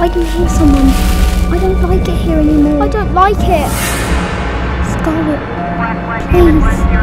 I can hear someone. I don't like it here anymore. I don't like it. Scarlet, please.